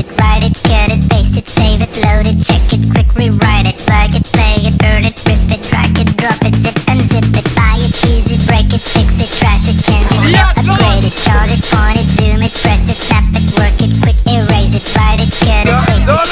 it, write it, cut it, paste it, save it, load it, check it, quick rewrite it, plug it, play it, burn it, rip it, drag it, drop it, zip unzip it, buy it, use it, break it, fix it, trash it, change it, upgrade it, chart it, point it, zoom it, press it, tap it, work it, quick erase it, write it, cut it, paste it.